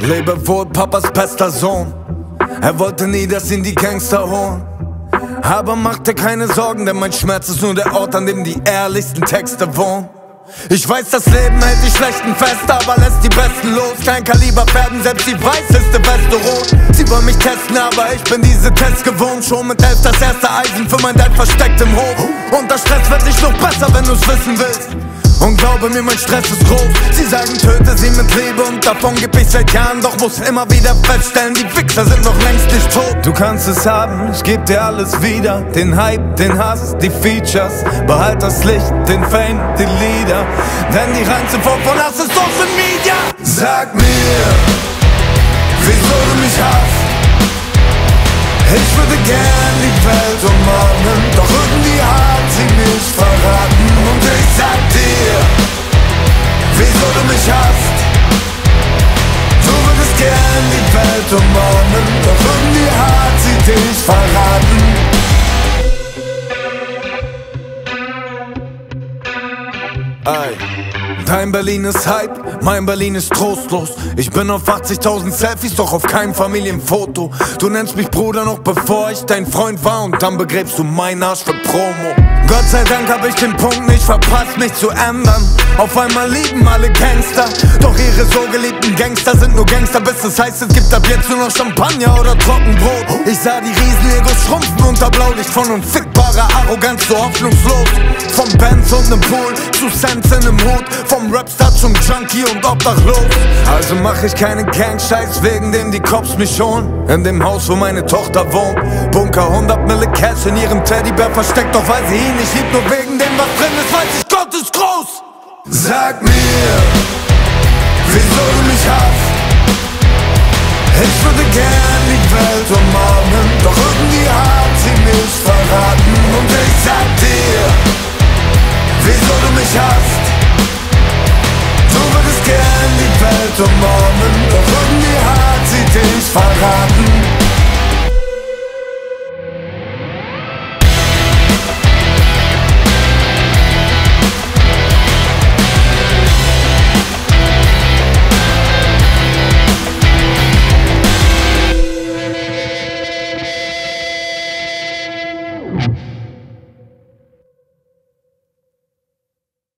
Lebe wohl, Papas bester Sohn. Er wollte nie, dass ihn die Gangster holen. Aber mach dir keine Sorgen, denn mein Schmerz ist nur der Ort, an dem die ehrlichsten Texte wohnen. Ich weiß, das Leben hält die Schlechten fest, aber lässt die Besten los. Kein Kaliber färben, selbst die weißeste Weste rot. Sie wollen mich testen, aber ich bin diese Tests gewohnt. Schon mit elf das erste Eisen für mein Dad versteckt im Hof. Unter Stress wird nicht noch besser, wenn du's wissen willst. Und glaube mir, mein Stress ist groß. Sie sagen, töte sie mit Liebe und davon gib ich seit Jahren. Doch muss immer wieder feststellen, die Wichser sind noch längst nicht tot. Du kannst es haben, ich geb dir alles wieder. Den Hype, den Hass, die Features. Behalt das Licht, den Fame, die Lieder. Denn die reinste Form von Hass ist Social Media. Sag mir, wieso du mich hast. Ich würde gern die Welt umarmen, doch irgendwie hat sie mich verraten. Welt umarmen, doch irgendwie hat sie dich verraten. Ey. Dein Berlin ist Hype, mein Berlin ist trostlos. Ich bin auf 80.000 Selfies, doch auf keinem Familienfoto. Du nennst mich Bruder noch bevor ich dein Freund war und dann begräbst du meinen Arsch für Promo. Gott sei Dank hab ich den Punkt nicht verpasst, mich zu ändern. Auf einmal lieben alle Gangster, doch ihre so geliebten Gangster sind nur Gangster, bis das heißt, es gibt ab jetzt nur noch Champagner oder Trockenbrot. Ich sah die Riesen-Egos schrumpfen unter Blaulicht von unfickbarer Arroganz so hoffnungslos. Vom Benz und nem Pool zu Cents in nem Hut, vom Rapstar zum Junkie und Obdachlos. Also mach ich keinen Gang-Scheiß, wegen dem die Cops mich holen. In dem Haus, wo meine Tochter wohnt. Bunker 100 Mille Cash in ihrem Teddybär versteckt, doch weil sie ihn nicht liebt, nur wegen dem, was drin ist, weiß ich, Gott ist groß. Sag mir,